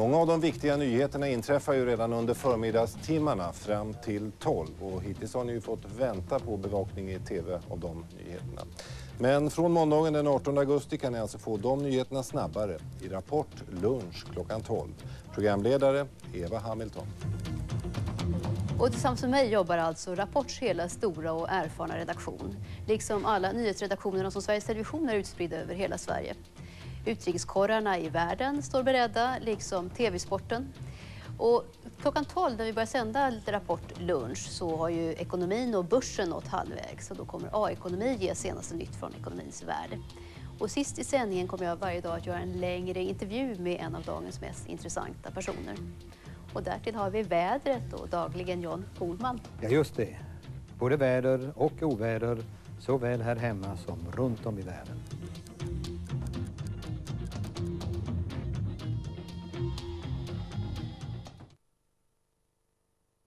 Många av de viktiga nyheterna inträffar ju redan under förmiddagstimmarna fram till 12 och hittills har ni ju fått vänta på bevakning i tv av de nyheterna. Men från måndagen den 18 augusti kan ni alltså få de nyheterna snabbare i Rapport lunch klockan 12. Programledare Eva Hamilton. Och tillsammans med mig jobbar alltså Rapports hela stora och erfarna redaktion. Liksom alla nyhetsredaktionerna som Sveriges Television är utspridda över hela Sverige. Utrikeskorrarna i världen står beredda, liksom TV-sporten. Och klockan 12 när vi börjar sända Rapport lunch så har ju ekonomin och börsen nått halvvägs. Så då kommer A-ekonomi ge senaste nytt från ekonomins värld. Och sist i sändningen kommer jag varje dag att göra en längre intervju med en av dagens mest intressanta personer. Och därtill har vi vädret och dagligen John Pohlman. Ja, just det. Både väder och oväder, såväl här hemma som runt om i världen.